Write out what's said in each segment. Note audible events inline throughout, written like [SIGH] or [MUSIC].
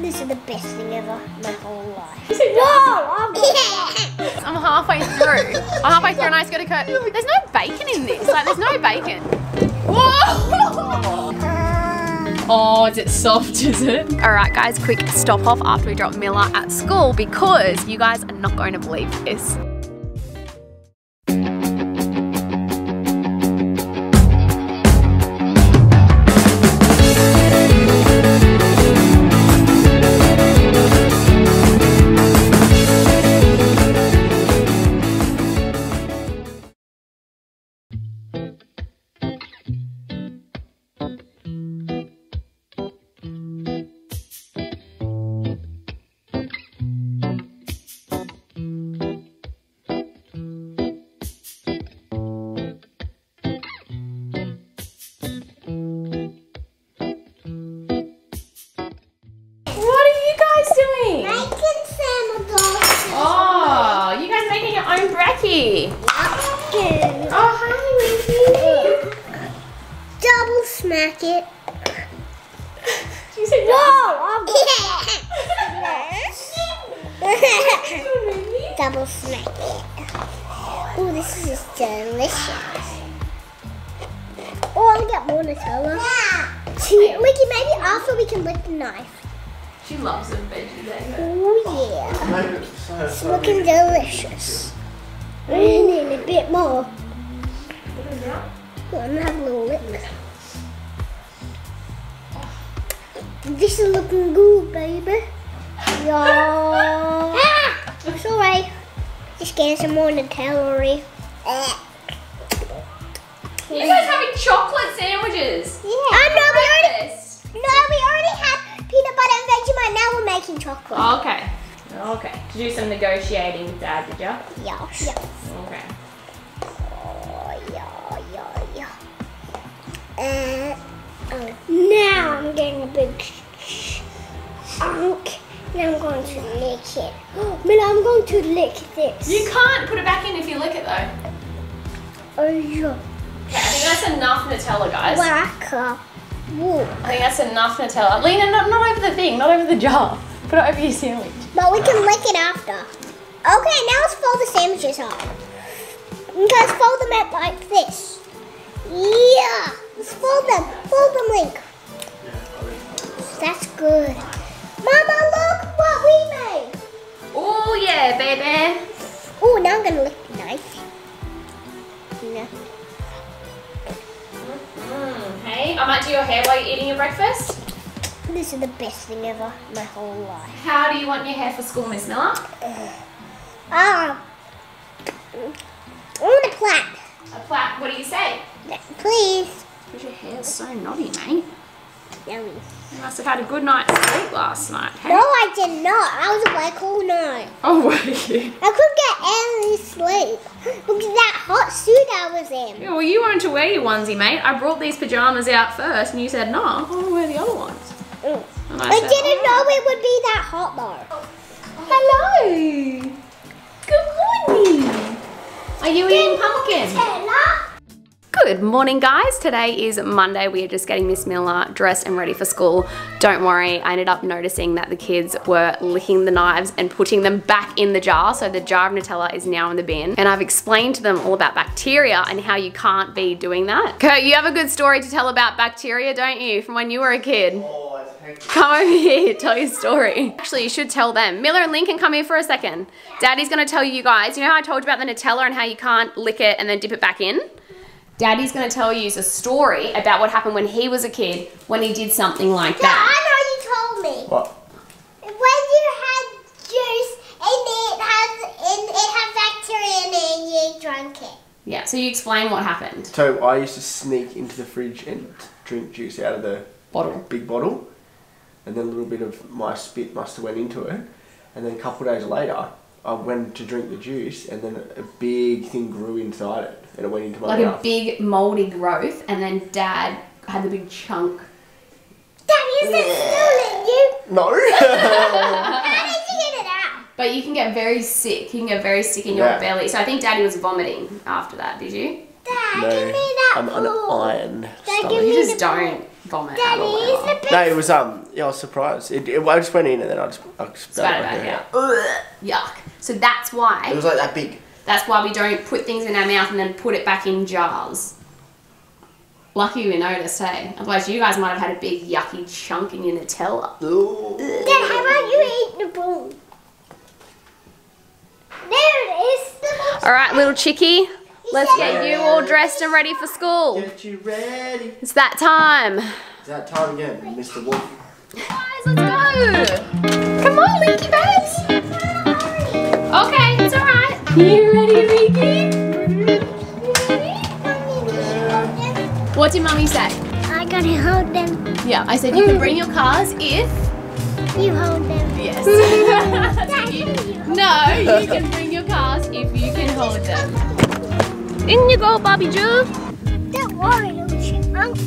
This is the best thing ever in my whole life. Whoa! I'm [LAUGHS] I'm halfway through. I'm halfway through and I just gotta cut. There's no bacon in this. Like, there's no bacon. Whoa! Oh, is it soft, is it? All right, guys, quick stop off after we drop Miller at school because you guys are not going to believe this. Oh, hi, Lindsay. Double smack it. You said Whoa! Whoa! Double smack it. Oh, this is just delicious. Oh, I'll get more Nutella. See, Mickey, maybe after we can lick the knife. She loves them veggies, eh? Oh yeah, it's looking delicious. I need a bit more. I'm gonna have a little lick. This is looking good, baby. Yeah. [LAUGHS] ah, sorry. Just getting some more Nutella. You guys having chocolate sandwiches? Yeah. I know we already. No, we already had peanut butter and Vegemite. Now we're making chocolate. Oh, okay. Okay. To do some negotiating with Dad, did ya? Yeah. Yeah. Okay. Oh, yeah, yeah, yeah. Uh, oh. Now I'm getting a big chunk. Now I'm going to lick it. [GASPS] Mila, I'm going to lick this. You can't put it back in if you lick it though. Oh, yeah. Okay, I think that's enough Nutella, guys. Whacker. Whoa. I think that's enough Nutella. Lena, not, not over the thing, not over the jar. Put it over your sandwich. But we can lick it after. Okay, now let's fold the sandwiches up. Let's fold them up like this. Yeah. Let's fold them. Fold them, Link. That's good. Mama, look what we made. Oh yeah, baby. Oh, now I'm gonna lick the knife. No. Mm, hey, I might do your hair while you're eating your breakfast. This is the best thing ever my whole life. How do you want your hair for school, Miss Miller? Ah. I want a plait. A plait. What do you say? Please. Because your hair's so knotty, mate. Yummy. You must have had a good night's sleep last night. Hey? No, I did not. I was awake all night. Oh, were you? I couldn't get any sleep. Look at that hot suit I was in. Yeah, well, you wanted to wear your onesie, mate. I brought these pajamas out first, and you said, no, I want to wear the other ones. And I said, didn't "Oh." know it would be that hot though. Hello. Good morning. Are you eating pumpkin? Good morning, guys. Today is Monday. We are just getting Miss Miller dressed and ready for school. Don't worry, I ended up noticing that the kids were licking the knives and putting them back in the jar. So the jar of Nutella is now in the bin. And I've explained to them all about bacteria and how you can't be doing that. Kurt, you have a good story to tell about bacteria, don't you? From when you were a kid. Oh, [LAUGHS] Come over here, tell your story. Actually, you should tell them. Miller and Lincoln, come here for a second. Daddy's gonna tell you guys, you know how I told you about the Nutella and how you can't lick it and then dip it back in? Daddy's gonna tell you a story about what happened when he was a kid when he did something like Yeah, that. I know you told me. What? When you had juice and it has and it had bacteria in it and you drank it. Yeah, so you explain what happened. So I used to sneak into the fridge and drink juice out of the Bottle. big bottle, and then a little bit of my spit must have went into it, and then a couple of days later, I went to drink the juice, and then a big thing grew inside it, and it went into my Like a big moldy growth, and then Dad had the big chunk. Daddy, is that still in you? no. [LAUGHS] How did you [LAUGHS] get it out? But you can get very sick. You can get very sick in your Yeah. belly. So I think Daddy was vomiting after that. Did you? Dad, no. give me that I'm on ball. iron Dad, stomach. give You just the don't. Vomit Daddy, is the big No, it was um. Yeah, I was surprised. It, it, I just went in and then I just I just Spat it back back out. Ugh, yuck. So that's why It was like that big. That's why we don't put things in our mouth and then put it back in jars. Lucky we noticed, hey? Otherwise, you guys might have had a big yucky chunk in your Nutella. Ooh. Dad, how about you eat the boom? There it is. The All right, little chickie, let's get you all dressed and ready for school. Get you ready. It's that time. It's that time again, Mr. Wolf. Guys, let's go. Come on, Linky babes. Okay, it's all right. Are you ready, Ricky? What did Mummy say? I gotta hold them. Yeah, I said you can bring your cars if You hold them. Yes. [LAUGHS] You no, you can bring your cars if you can hold them. In you go, Bobby Joo. Don't worry, little chipmunk.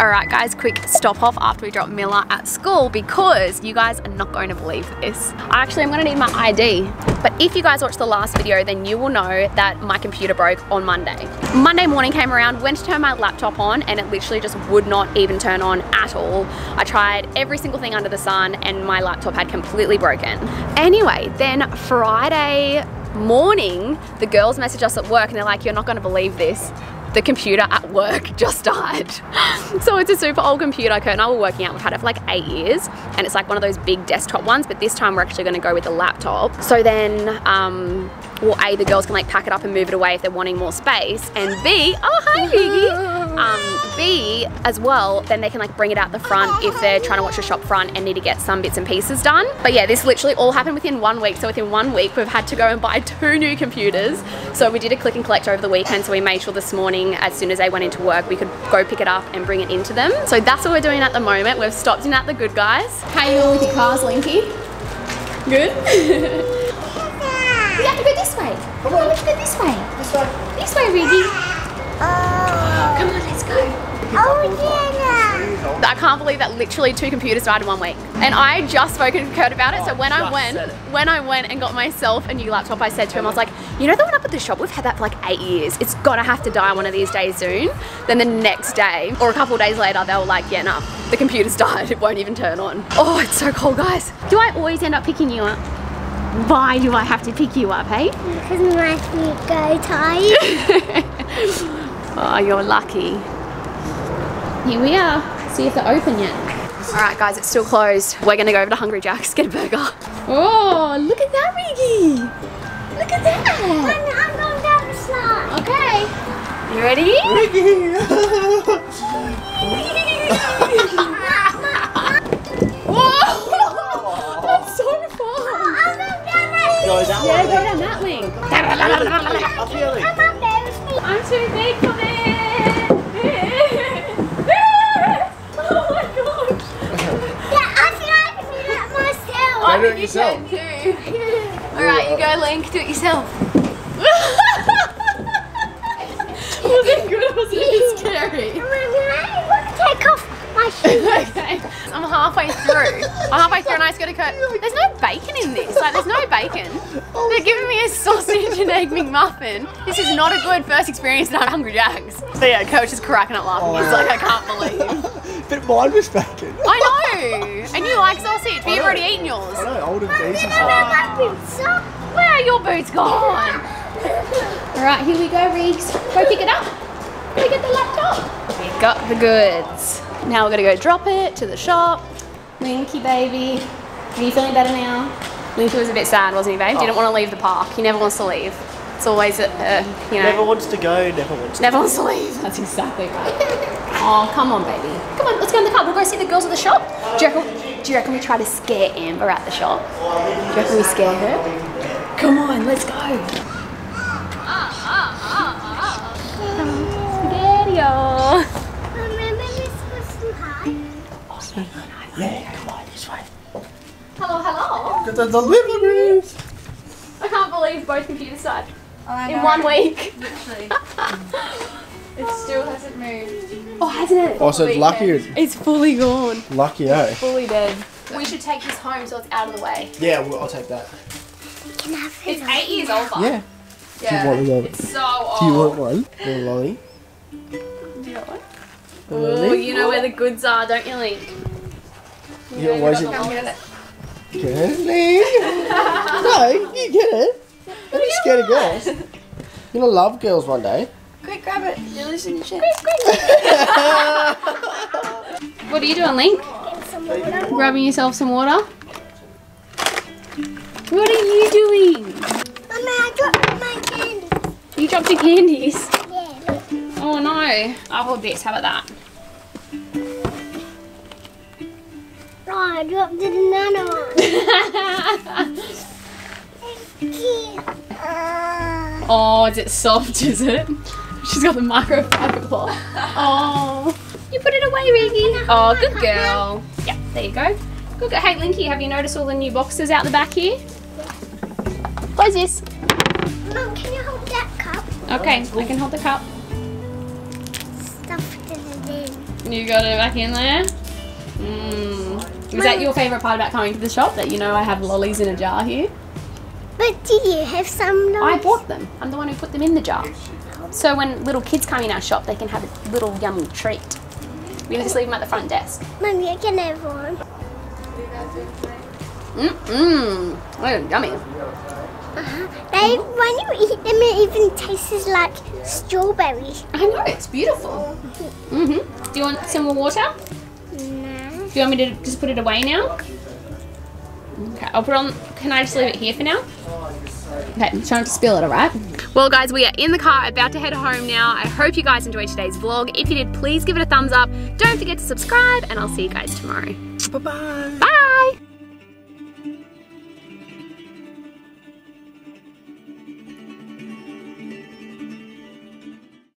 All right, guys, quick stop off after we drop Miller at school because you guys are not going to believe this. I actually, I'm going to need my ID. But if you guys watched the last video, then you will know that my computer broke on Monday. Monday morning came around, went to turn my laptop on, and it literally just would not even turn on at all. I tried every single thing under the sun, and my laptop had completely broken. Anyway, then Friday morning, the girls message us at work and they're like, You're not going to believe this the computer at work [LAUGHS] just died. [LAUGHS] so it's a super old computer. Kurt and I were working out. We've had it for like eight years, and it's like one of those big desktop ones. But this time we're actually going to go with a laptop. So then, um, well, a the girls can like pack it up and move it away if they're wanting more space, and b oh hi Biggie. [LAUGHS] Um, B as well, then they can like bring it out the front if they're trying to watch the shop front and need to get some bits and pieces done. But yeah, this literally all happened within one week. So within one week, we've had to go and buy [LAUGHS] two new computers. So we did a click and collect over the weekend. So we made sure this morning, as soon as they went into work, we could go pick it up and bring it into them. So that's what we're doing at the moment. We've stopped in at the Good Guys. How you all with your cars, Linky? Good. [LAUGHS] can't believe that literally two computers died in one week. And I just spoken to Kurt about it. So when I went, when I went and got myself a new laptop, I said to him, I was like, you know the one up at the shop, we've had that for like eight years. It's gotta have to die one of these days soon. Then the next day, or a couple of days later, they were like, yeah, no, the computer's [LAUGHS] died. It won't even turn on. Oh, it's so cold, guys. Do I always end up picking you up? Why do I have to pick you up, hey? Because my feet go tired. [LAUGHS] Oh, you're lucky. Here we are. See if they're open yet. All right, guys, it's still closed. We're gonna go over to Hungry Jack's, get a burger. Oh, look at that, Riggy. Look at that. I'm, I'm going down the slide. Okay. You ready? Whoa! [LAUGHS] That's so fun. I'm going down that Go Yeah, way. go down that link. Up here. Lee. I'm embarrassed. I'm too big for this. oh my god. Yeah, I think I can do that myself. Go do it You yourself. can. [LAUGHS] All right, you go, Link. Do it yourself. [LAUGHS] was it good or was it scary? I'm take off my [LAUGHS] shoes. okay. I'm halfway through. I'm halfway through and I just gotta cut. There's no bacon in this. Like, there's no bacon. Oh, They're giving me a sausage and egg McMuffin. This is not a good first experience at Hungry Jack's. So yeah, Coach is cracking up laughing. He's like, I can't believe. But mine was bacon. I know. And you like sausage, but you've already eaten yours. I know, old and decent. my boots. Where are your boots gone? All right, here we go, Riggs. Go pick it up. Go get the laptop. We got the goods. Now we're gonna go drop it to the shop. Linky, baby. Are you feeling better now? Linky was a bit sad, wasn't he, babe? Didn't want to leave the park. He never wants to leave. It's always, uh, you know, Never wants to go, never wants to never wants to leave. That's exactly right. [LAUGHS] Oh, come on, baby. Come on, let's go in the car. We'll go see the girls at the shop. Do you reckon, do you reckon we try to scare Amber at the shop? Do you reckon we scare her? Come on, let's go. Spaghetti-o. Remember this was too high? Yeah, come on, this way. Hello, hello. Get the deliveries. I can't believe both computers died oh, I in one week. Literally. it still hasn't moved. Oh, hasn't it? Oh, so it's lucky, It's fully gone. lucky, eh? Fully dead. We should take this home so it's out of the way. Yeah, well, I'll take that. Can I have It's eight years old. Mum. Yeah. Yeah. want one? It's so old. Do you want one? Or lolly? Do you want one? Oh, Lily? you know where the goods are, don't you, Link? You always got the get it, Lily. [LAUGHS] no, you get it. Don't be scared of girls. You're gonna love girls one day. Grab it. You're losing your shit. [LAUGHS] What are you doing, Link? Get some water. Grabbing yourself some water? What are you doing? Mama, I dropped my candy. You dropped your candies. Yeah. Oh no. I'll hold this. How about that? Oh, I dropped another one. [LAUGHS] Uh, oh, is it soft, is it? She's got the micro microfiber cloth. Oh. You put it away, Riggy. Oh, good girl. Yeah, there you go. Good girl. Hey, Linky, have you noticed all the new boxes out the back here? What is this. Mom, can you hold that cup? Okay, I can hold the cup. Stuff it in. You got it back in there. Mmm. Was that your favourite part about coming to the shop? That you know I have lollies in a jar here? But do you have some lollies? I bought them. I'm the one who put them in the jar. So when little kids come in our shop, they can have a little yummy treat. We just leave them at the front desk. Mum, you can have one. Mmm. Oh, yummy. They, when you eat them, it even tastes like strawberry. I know, it's beautiful. Mm-hmm. Do you want some more water? Nah. Do you want me to just put it away now? Okay, I'll put on. Can I just leave it here for now? Okay, I'm trying to spill it, alright? Well, guys, we are in the car about to head home now. I hope you guys enjoyed today's vlog. If you did, please give it a thumbs up. Don't forget to subscribe, and I'll see you guys tomorrow. Bye bye. Bye!